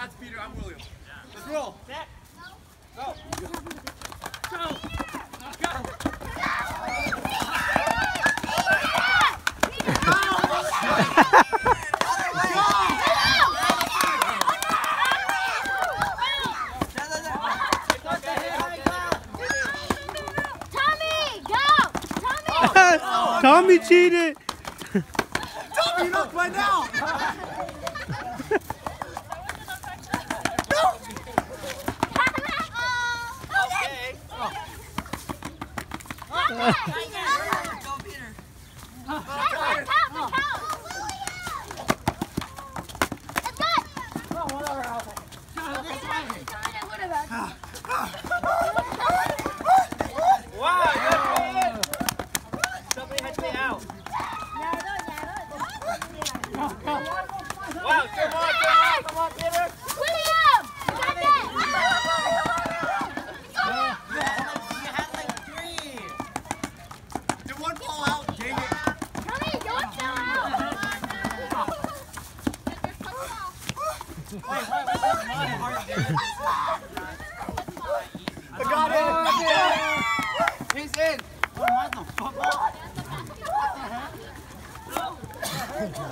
time, William. Let's roll. Go. Go. Go. Tommy, go! Tommy! Tommy cheated. Tommy, look right now. Wow, I got it! He's in! Oh, mine's not! What the heck?